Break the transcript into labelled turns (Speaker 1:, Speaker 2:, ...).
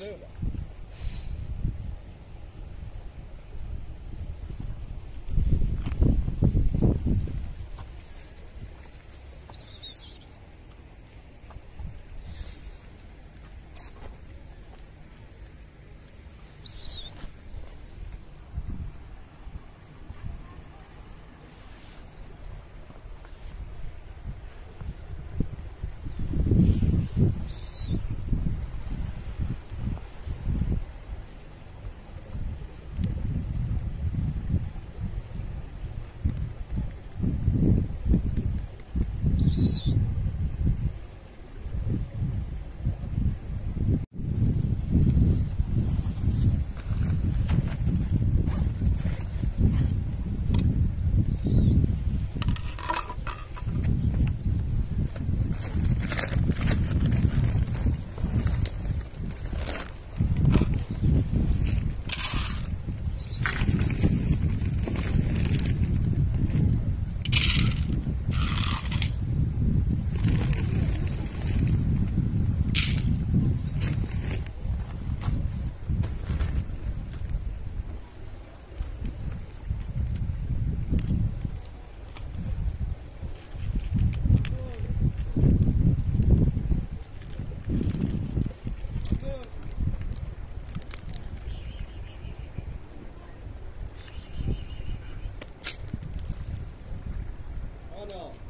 Speaker 1: Soon. hell.